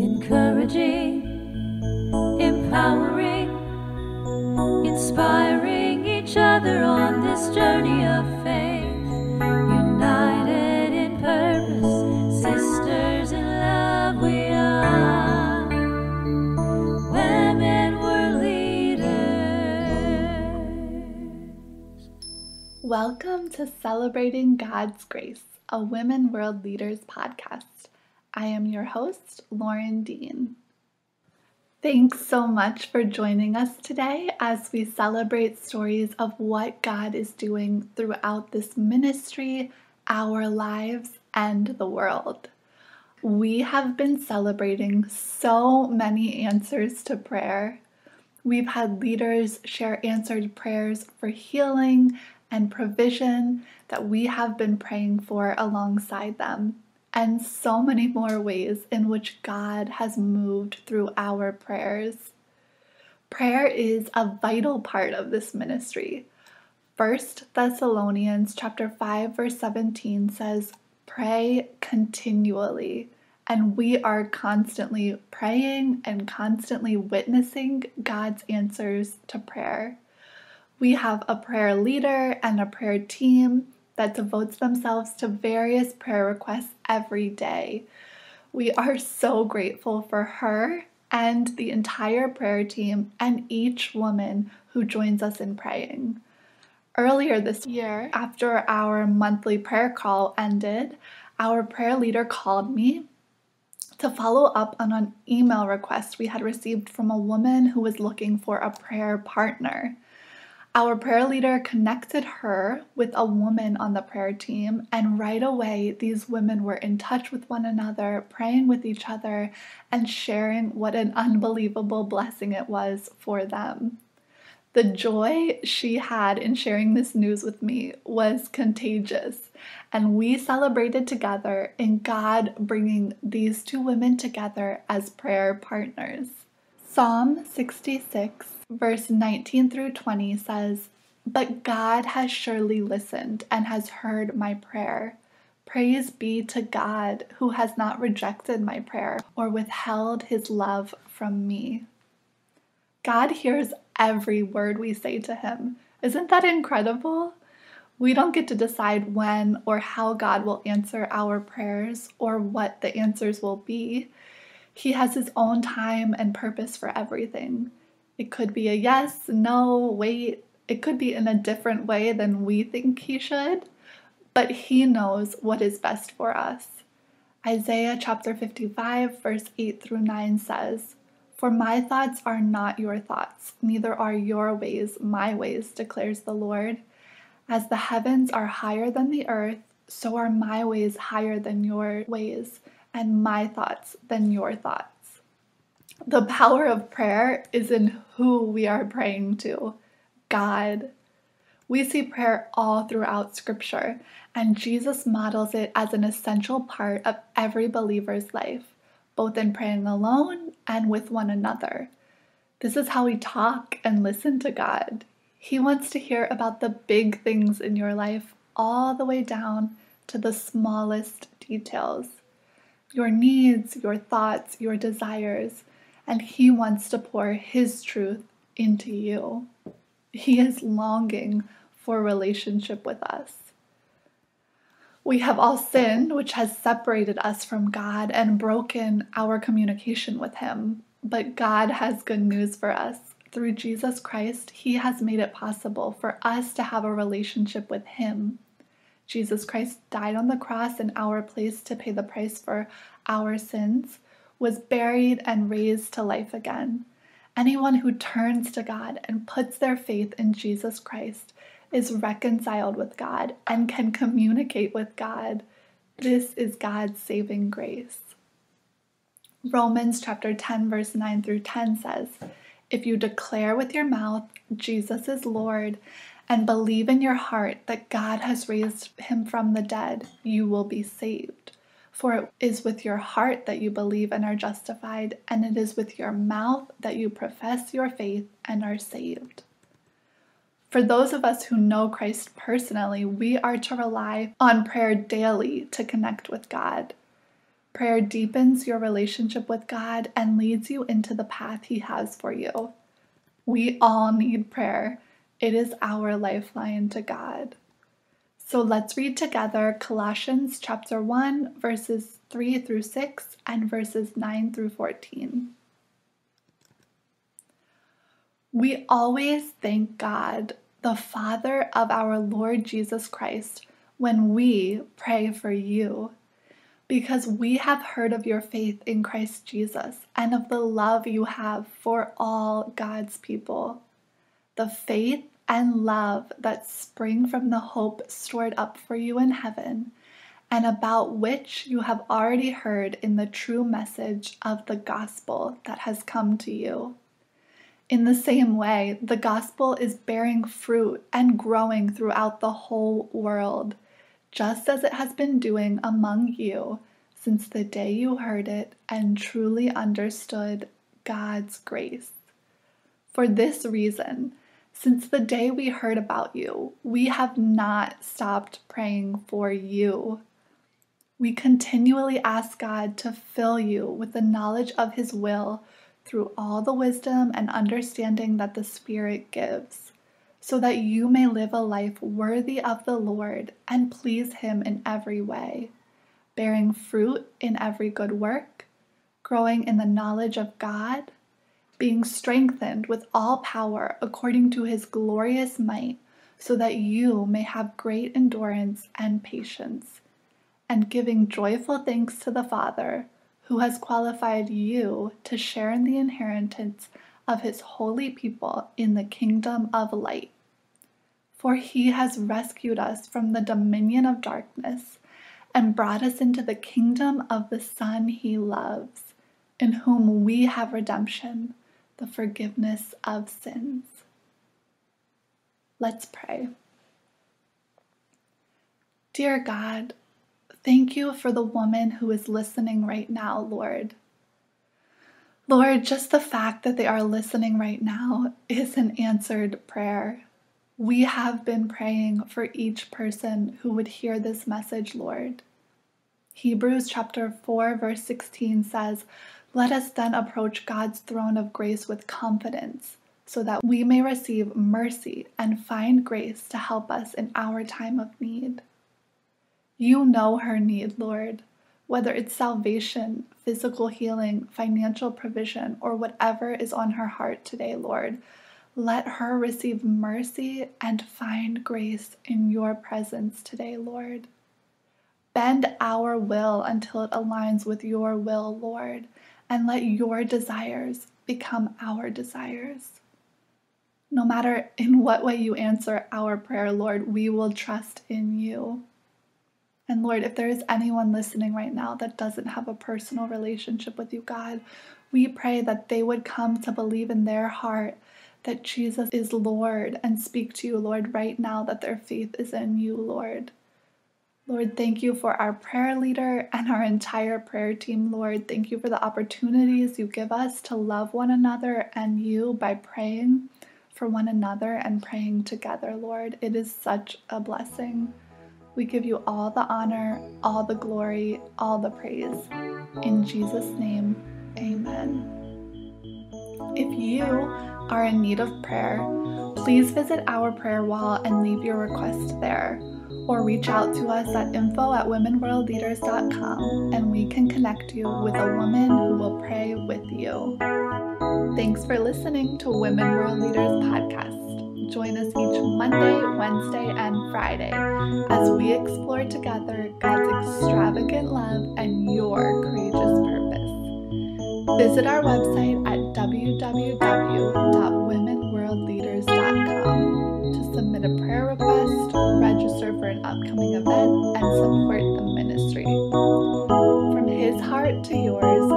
Encouraging, empowering, inspiring each other on this journey of Welcome to Celebrating God's Grace, a Women World Leaders podcast. I am your host, Lauren Dean. Thanks so much for joining us today as we celebrate stories of what God is doing throughout this ministry, our lives, and the world. We have been celebrating so many answers to prayer. We've had leaders share answered prayers for healing and provision that we have been praying for alongside them and so many more ways in which God has moved through our prayers. Prayer is a vital part of this ministry. 1 Thessalonians chapter 5 verse 17 says, "Pray continually." And we are constantly praying and constantly witnessing God's answers to prayer. We have a prayer leader and a prayer team that devotes themselves to various prayer requests every day. We are so grateful for her and the entire prayer team and each woman who joins us in praying. Earlier this year, after our monthly prayer call ended, our prayer leader called me to follow up on an email request we had received from a woman who was looking for a prayer partner. Our prayer leader connected her with a woman on the prayer team, and right away, these women were in touch with one another, praying with each other, and sharing what an unbelievable blessing it was for them. The joy she had in sharing this news with me was contagious, and we celebrated together in God bringing these two women together as prayer partners. Psalm 66 verse 19 through 20 says, But God has surely listened and has heard my prayer. Praise be to God who has not rejected my prayer or withheld his love from me. God hears every word we say to him. Isn't that incredible? We don't get to decide when or how God will answer our prayers or what the answers will be. He has his own time and purpose for everything. It could be a yes, no, wait. It could be in a different way than we think He should, but He knows what is best for us. Isaiah chapter 55, verse 8 through 9 says, For my thoughts are not your thoughts, neither are your ways my ways, declares the Lord. As the heavens are higher than the earth, so are my ways higher than your ways, and my thoughts than your thoughts. The power of prayer is in who we are praying to God. We see prayer all throughout Scripture, and Jesus models it as an essential part of every believer's life, both in praying alone and with one another. This is how we talk and listen to God. He wants to hear about the big things in your life, all the way down to the smallest details. Your needs, your thoughts, your desires and He wants to pour His truth into you. He is longing for relationship with us. We have all sinned, which has separated us from God and broken our communication with Him. But God has good news for us. Through Jesus Christ, He has made it possible for us to have a relationship with Him. Jesus Christ died on the cross in our place to pay the price for our sins was buried and raised to life again. Anyone who turns to God and puts their faith in Jesus Christ is reconciled with God and can communicate with God. This is God's saving grace. Romans chapter 10 verse 9 through 10 says, "If you declare with your mouth Jesus is Lord and believe in your heart that God has raised him from the dead, you will be saved." For it is with your heart that you believe and are justified, and it is with your mouth that you profess your faith and are saved. For those of us who know Christ personally, we are to rely on prayer daily to connect with God. Prayer deepens your relationship with God and leads you into the path He has for you. We all need prayer, it is our lifeline to God. So let's read together Colossians chapter 1, verses 3 through 6 and verses 9 through 14. We always thank God, the Father of our Lord Jesus Christ, when we pray for you, because we have heard of your faith in Christ Jesus and of the love you have for all God's people. The faith and love that spring from the hope stored up for you in heaven, and about which you have already heard in the true message of the gospel that has come to you. In the same way, the gospel is bearing fruit and growing throughout the whole world, just as it has been doing among you since the day you heard it and truly understood God's grace. For this reason, since the day we heard about you, we have not stopped praying for you. We continually ask God to fill you with the knowledge of His will through all the wisdom and understanding that the Spirit gives, so that you may live a life worthy of the Lord and please Him in every way, bearing fruit in every good work, growing in the knowledge of God, being strengthened with all power according to His glorious might, so that you may have great endurance and patience, and giving joyful thanks to the Father who has qualified you to share in the inheritance of his holy people in the kingdom of light. For he has rescued us from the dominion of darkness and brought us into the kingdom of the Son he loves, in whom we have redemption, the forgiveness of sins. Let's pray. Dear God, Thank you for the woman who is listening right now, Lord. Lord, just the fact that they are listening right now is an answered prayer. We have been praying for each person who would hear this message, Lord. Hebrews chapter 4 verse 16 says, "Let us then approach God's throne of grace with confidence, so that we may receive mercy and find grace to help us in our time of need." You know her need, Lord, whether it's salvation, physical healing, financial provision, or whatever is on her heart today, Lord. Let her receive mercy and find grace in your presence today, Lord. Bend our will until it aligns with your will, Lord, and let your desires become our desires. No matter in what way you answer our prayer, Lord, we will trust in you. And Lord, if there is anyone listening right now that doesn't have a personal relationship with you, God, we pray that they would come to believe in their heart that Jesus is Lord and speak to you, Lord, right now that their faith is in you, Lord. Lord, thank you for our prayer leader and our entire prayer team, Lord. Thank you for the opportunities you give us to love one another and you by praying for one another and praying together, Lord. It is such a blessing. We give you all the honor, all the glory, all the praise. In Jesus' name, amen. If you are in need of prayer, please visit our prayer wall and leave your request there. Or reach out to us at info at womenworldleaders.com and we can connect you with a woman who will pray with you. Thanks for listening to Women World Leaders Podcast. Join us each Monday, Wednesday, and Friday as we explore together God's extravagant love and your courageous purpose. Visit our website at www.womenworldleaders.com to submit a prayer request, register for an upcoming event, and support the ministry. From his heart to yours,